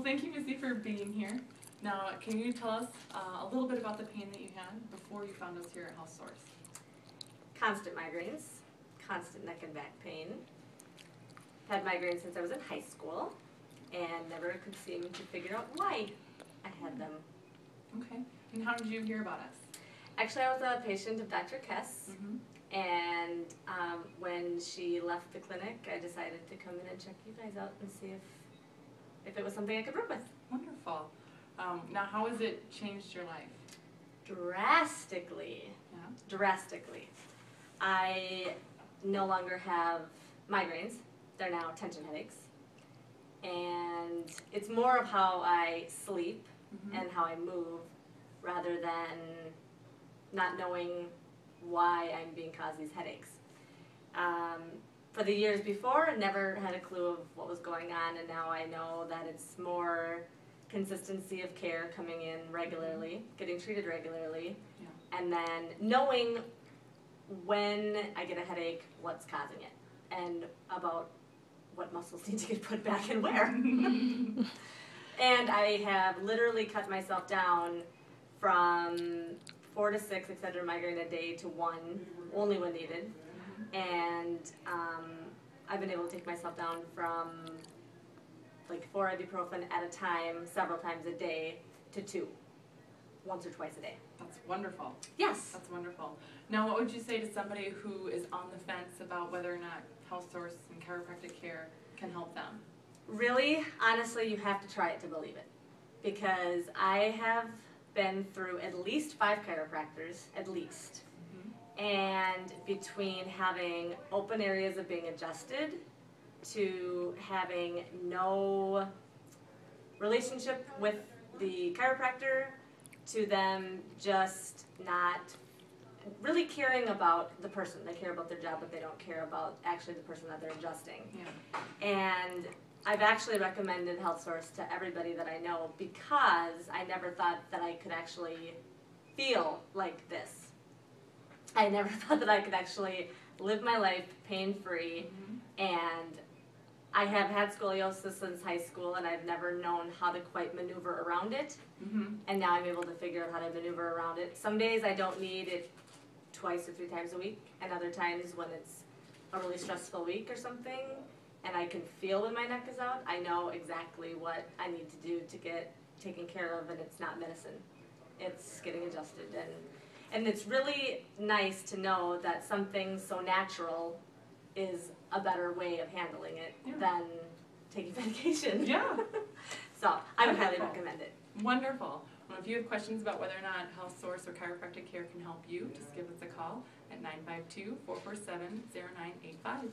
Well, thank you, Missy, for being here. Now, can you tell us uh, a little bit about the pain that you had before you found us here at Health Source? Constant migraines, constant neck and back pain. Had migraines since I was in high school and never could seem to figure out why I had them. Okay. And how did you hear about us? Actually, I was a patient of Dr. Kess, Mm-hmm. and um, when she left the clinic, I decided to come in and check you guys out and see if if it was something I could work with. Wonderful. Um, now, how has it changed your life? Drastically, Yeah. drastically. I no longer have migraines. They're now tension headaches. And it's more of how I sleep Mhm. and how I move rather than not knowing why I'm being caused these headaches. Um, for the years before, I never had a clue of what was going on, and now I know that it's more consistency of care coming in regularly, mm-hmm. getting treated regularly, Yeah. and then knowing when I get a headache, what's causing it, and about what muscles need to get put back and where. And I have literally cut myself down from four to six Excedrin migraine a day to one, mm-hmm. only when needed. And um, I've been able to take myself down from like four ibuprofen at a time, several times a day, to two, once or twice a day. That's wonderful. Yes. That's wonderful. Now, what would you say to somebody who is on the fence about whether or not Health Source and chiropractic care can help them? Really, honestly, you have to try it to believe it. Because I have been through at least five chiropractors, at least. And between having open areas of being adjusted to having no relationship with the chiropractor to them just not really caring about the person. They care about their job, but they don't care about actually the person that they're adjusting. Yeah. And I've actually recommended Health Source to everybody that I know because I never thought that I could actually feel like this. I never thought that I could actually live my life pain free Mhm. and I have had scoliosis since high school and I've never known how to quite maneuver around it Mhm. and now I'm able to figure out how to maneuver around it. Some days I don't need it twice or three times a week, and other times when it's a really stressful week or something, and I can feel when my neck is out, I know exactly what I need to do to get taken care of, and it's not medicine. It's getting adjusted, and and it's really nice to know that something so natural is a better way of handling it Yeah. than taking medication. Yeah. So I would highly recommend it. Wonderful. Well, if you have questions about whether or not Health Source or chiropractic care can help you, just give us a call at 952 447 0985.